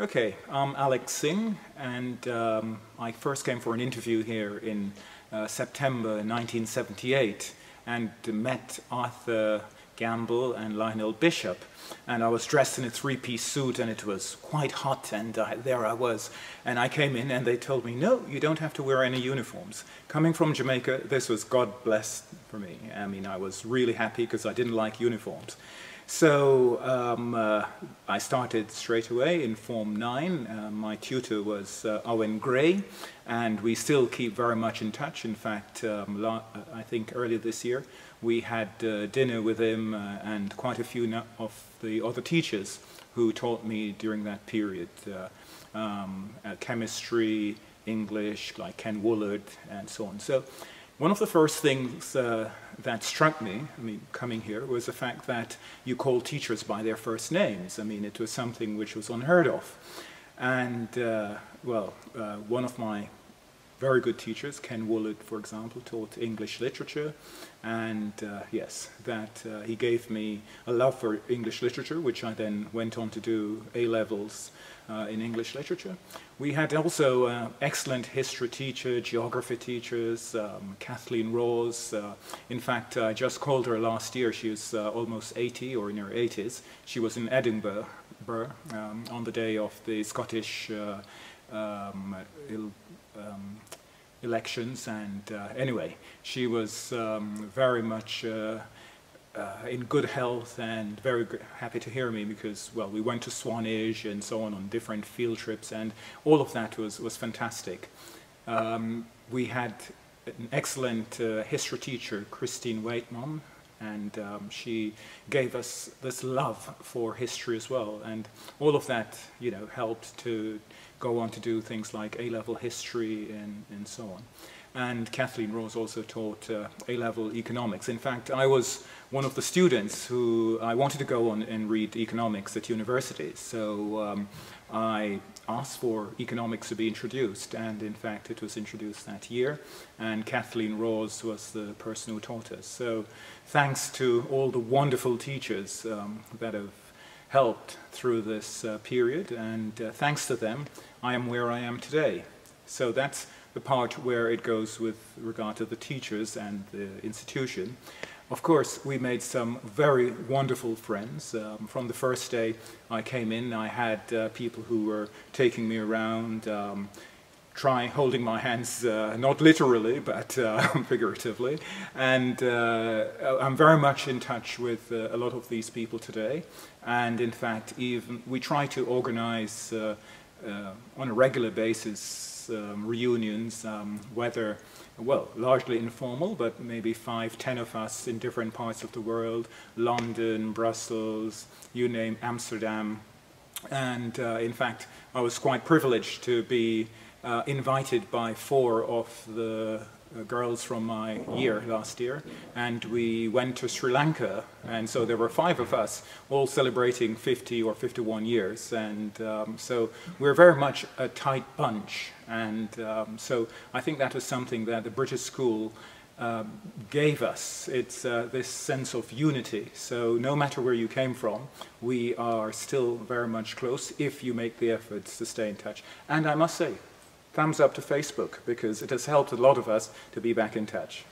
Okay, I'm Alec Singh, and um, I first came for an interview here in uh, September 1978 and met Arthur Gamble and Lionel Bishop. And I was dressed in a three piece suit, and it was quite hot, and I, there I was. And I came in, and they told me, No, you don't have to wear any uniforms. Coming from Jamaica, this was God bless for me. I mean, I was really happy because I didn't like uniforms. So um, uh, I started straight away in Form 9. Uh, my tutor was uh, Owen Gray, and we still keep very much in touch. In fact, um, I think earlier this year, we had uh, dinner with him uh, and quite a few of the other teachers who taught me during that period. Uh, um, chemistry, English, like Ken Woolard, and so on. So one of the first things uh, that struck me, I mean, coming here, was the fact that you call teachers by their first names. I mean, it was something which was unheard of. And, uh, well, uh, one of my very good teachers, Ken Woolard, for example, taught English literature. And uh, yes, that uh, he gave me a love for English literature, which I then went on to do A levels uh, in English literature. We had also uh, excellent history teacher, geography teachers, um, Kathleen Rose. Uh, in fact, I just called her last year. She was uh, almost 80 or in her 80s. She was in Edinburgh um, on the day of the Scottish uh, um, um, elections. And uh, anyway, she was um, very much uh, in good health and very happy to hear me because, well, we went to Swanage and so on on different field trips, and all of that was, was fantastic. Um, we had an excellent uh, history teacher, Christine Waitman, and um, she gave us this love for history as well, and all of that, you know, helped to go on to do things like A-level history and, and so on. And Kathleen Rose also taught uh, A-level economics. In fact, I was one of the students who I wanted to go on and read economics at university, So um, I asked for economics to be introduced, and in fact, it was introduced that year. And Kathleen Rose was the person who taught us. So thanks to all the wonderful teachers um, that have helped through this uh, period, and uh, thanks to them, I am where I am today. So that's the part where it goes with regard to the teachers and the institution. Of course, we made some very wonderful friends. Um, from the first day I came in, I had uh, people who were taking me around, um, trying, holding my hands, uh, not literally, but uh, figuratively. And uh, I'm very much in touch with uh, a lot of these people today. And in fact, even we try to organize uh, on a regular basis um, reunions, um, whether, well, largely informal, but maybe five, ten of us in different parts of the world, London, Brussels, you name Amsterdam. And uh, in fact, I was quite privileged to be uh, invited by four of the uh, girls from my year last year, and we went to Sri Lanka, and so there were five of us, all celebrating 50 or 51 years, and um, so we're very much a tight bunch, and um, so I think that is something that the British school um, gave us. It's uh, this sense of unity. So no matter where you came from, we are still very much close if you make the efforts to stay in touch. And I must say, thumbs up to Facebook because it has helped a lot of us to be back in touch.